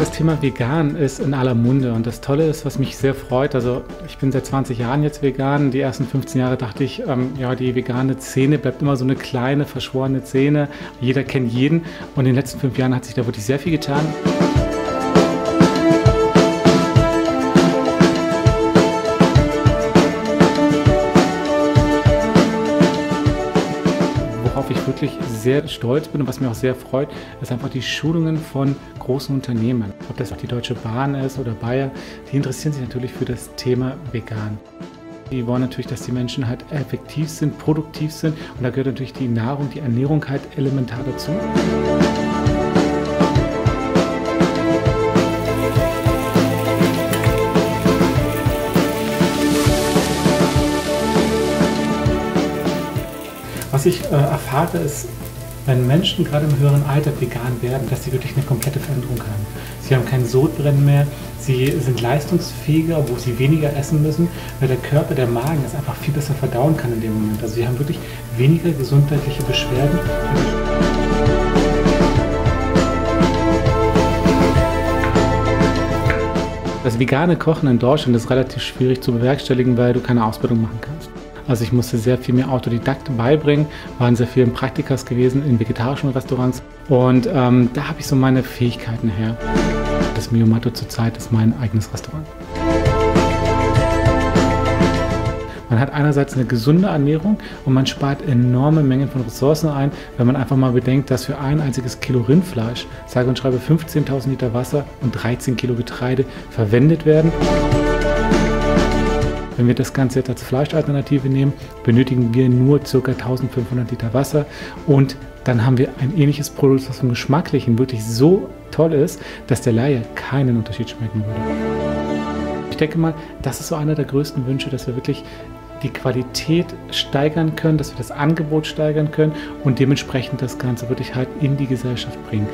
Das Thema vegan ist in aller Munde und das Tolle ist, was mich sehr freut, also ich bin seit 20 Jahren jetzt vegan, die ersten 15 Jahre dachte ich, ähm, ja, die vegane Szene bleibt immer so eine kleine, verschworene Szene, jeder kennt jeden. Und in den letzten fünf Jahren hat sich da wirklich sehr viel getan. Worauf ich wirklich sehr stolz bin und was mir auch sehr freut, ist einfach die Schulungen von großen Unternehmen. Ob das auch die Deutsche Bahn ist oder Bayer, die interessieren sich natürlich für das Thema vegan. Die wollen natürlich, dass die Menschen halt effektiv sind, produktiv sind und da gehört natürlich die Nahrung, die Ernährung halt elementar dazu. Was ich äh, erfahre, ist, wenn Menschen gerade im höheren Alter vegan werden, dass sie wirklich eine komplette Veränderung haben. Sie haben kein Sodbrennen mehr, sie sind leistungsfähiger, obwohl sie weniger essen müssen, weil der Körper, der Magen das einfach viel besser verdauen kann in dem Moment. Also sie haben wirklich weniger gesundheitliche Beschwerden. Das vegane Kochen in Deutschland ist relativ schwierig zu bewerkstelligen, weil du keine Ausbildung machen kannst. Also ich musste sehr viel mehr Autodidakt beibringen, waren sehr vielen Praktikas gewesen in vegetarischen Restaurants und ähm, da habe ich so meine Fähigkeiten her. Das Miomato zurzeit ist mein eigenes Restaurant. Man hat einerseits eine gesunde Ernährung und man spart enorme Mengen von Ressourcen ein, wenn man einfach mal bedenkt, dass für ein einziges Kilo Rindfleisch, sage und schreibe 15.000 Liter Wasser und 13 Kilo Getreide verwendet werden. Wenn wir das Ganze jetzt als Fleischalternative nehmen, benötigen wir nur ca. 1500 Liter Wasser und dann haben wir ein ähnliches Produkt, das vom Geschmacklichen wirklich so toll ist, dass der Laie keinen Unterschied schmecken würde. Ich denke mal, das ist so einer der größten Wünsche, dass wir wirklich die Qualität steigern können, dass wir das Angebot steigern können und dementsprechend das Ganze wirklich halt in die Gesellschaft bringen.